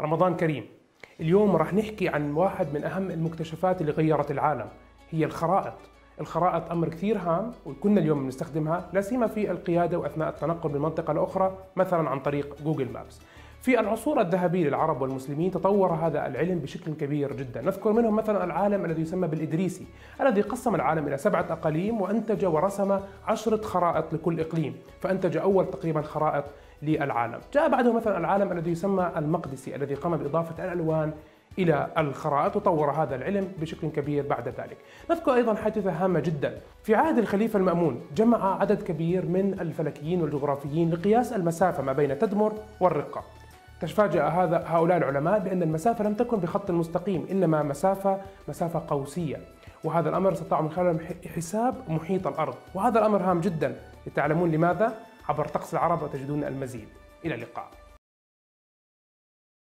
رمضان كريم. اليوم راح نحكي عن واحد من أهم المكتشفات اللي غيرت العالم هي الخرائط. الخرائط أمر كثير هام وكنا اليوم بنستخدمها لا سيما في القيادة وأثناء التنقل من منطقة لأخرى مثلا عن طريق جوجل مابس. في العصور الذهبية للعرب والمسلمين تطور هذا العلم بشكل كبير جدا. نذكر منهم مثلا العالم الذي يسمى بالإدريسي الذي قسم العالم إلى سبعة أقاليم وأنتج ورسم عشرة خرائط لكل إقليم فأنتج أول تقريبا خرائط للعالم. جاء بعده مثلا العالم الذي يسمى المقدسي الذي قام بإضافة الألوان إلى الخرائط وطور هذا العلم بشكل كبير بعد ذلك. نذكر أيضا حادثة هامة جدا. في عهد الخليفة المأمون جمع عدد كبير من الفلكيين والجغرافيين لقياس المسافة ما بين تدمر والرقة. تفاجأ هذا هؤلاء العلماء بأن المسافة لم تكن بخط مستقيم إنما مسافة مسافة قوسية. وهذا الأمر استطاعوا من خلاله حساب محيط الأرض. وهذا الأمر هام جدا. تعلمون لماذا؟ عبر طقس العرب وتجدون المزيد. إلى اللقاء.